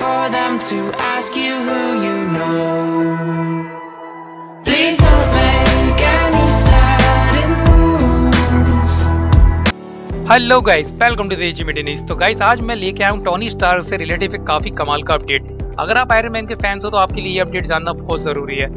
for them to ask you who you know. Please don't make any moves. Hello guys welcome to the news तो guys आज मैं लेके आया हूँ Tony star से relative एक काफ़ी कमाल का अपडेट अगर आप आयरन मैन के फैंस हो तो आपके लिए ये अपडेट जानना बहुत ज़रूरी है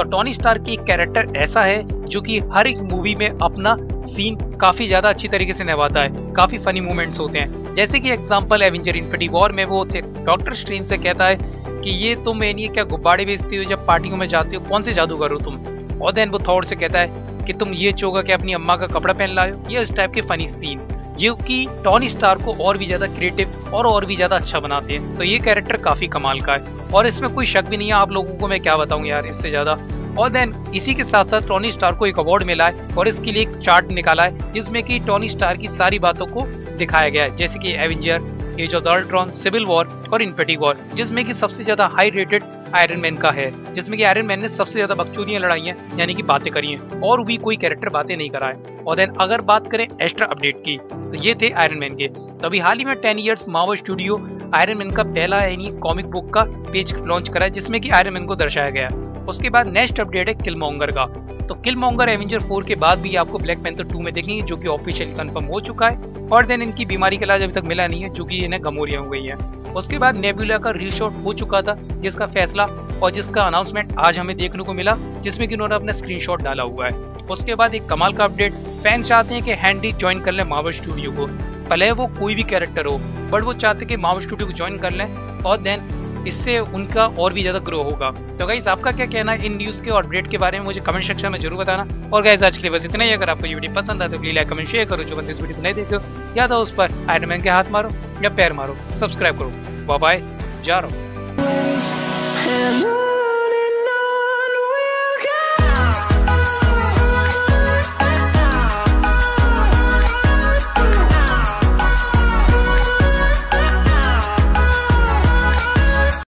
तो टोनी स्टार की कैरेक्टर ऐसा है जो कि हर एक मूवी में अपना सीन काफ़ी ज़्यादा अच्छी तरीके से निभाता है। काफ़ी फनी मोमेंट्स होते हैं। जैसे कि एग्जांपल एवेंजर इन्फिनिटी वॉर में वो थे। डॉक्टर स्ट्रेंज से कहता है कि ये तुम ये क्या गुब्बारे बेचती हो जब पार्टियों में जाती हो? कौन से जादूगर हो तुम? और देन वो थॉर से कहता है कि तुम ये चोगा कि अपनी अम्मा का कपड़ा पहन लाए ये इस टाइप के फनी सीन जो कि टॉनी स्टार को और भी ज़्यादा क्रिएटिव और और भी ज़्यादा अच्छा बनाते हैं। तो ये कैरेक्टर काफ़ी कमाल का है। और इसमें कोई शक भी नहीं है आप लोगों को, मैं क्या बताऊँ यार इससे ज़्यादा। और देन इसी के साथ साथ टॉनी स्टार को एक अवार्ड मिला है और इसके लिए एक चार्ट निकाला है, जिसमें कि टॉनी स्टार की सारी बातों को दिखाया गया है। जैसे कि Avenger Age of Ultron Civil War और इन्फिनिटी वॉर जिसमें कि सबसे ज़्यादा हाई रेटेड आयरन मैन का है, जिसमें कि आयरन मैन ने सबसे ज़्यादा बकचोदियाँ लड़ाई हैं, यानी कि बातें करी हैं, और भी कोई कैरेक्टर बातें नहीं करा है और देन अगर बात करें एक्स्ट्रा अपडेट की तो ये थे आयरन मैन के। तो अभी हाल ही में ten years Marvel studio Iron Man का पहला, यानी कॉमिक बुक का पेज लॉन्च करा है, जिसमें कि आयरन मैन को दर्शाया गया उसके बाद नेक्स्ट अपडेट है किलमोंगर का। तो किल मोंगर एवेंजर फोर के बाद भी आपको ब्लैक पैंथर 2 में देखेंगे, जो कि ऑफिशियली कंफर्म हो चुका है। और देन इनकी बीमारी का इलाज अभी तक मिला नहीं है, जो कि इन्हें गमोरिया हो गई है। उसके बाद नेबुला का रीशॉट हो चुका था, जिसका फैसला और जिसका अनाउंसमेंट आज हमें देखने को मिला, जिसमें कि उन्होंने अपना स्क्रीनशॉट डाला हुआ है। उसके बाद एक कमाल का अपडेट फैंस चाहते हैं कि हैंडी ज्वाइन कर ले मार्वल स्टूडियो को। भले वो कोई भी कैरेक्टर हो बट वो चाहते कि मार्वल स्टूडियो को ज्वाइन कर लें, और देन इससे उनका और भी ज़्यादा ग्रो होगा। तो गाइज़ आपका क्या कहना है इन न्यूज़ के अपडेट के बारे में? मुझे कमेंट सेक्शन में ज़रूर बताना। और गाइज़ आज के लिए बस इतना ही। अगर आपको ये वीडियो पसंद आए तो प्लीज़ लाइक कमेंट शेयर करो। जो बंदे इस वीडियो को नहीं देखो या तो उस पर आयरन के हाथ मारो या पैर मारो। सब्सक्राइब करो। बाय जा रहा हूँ।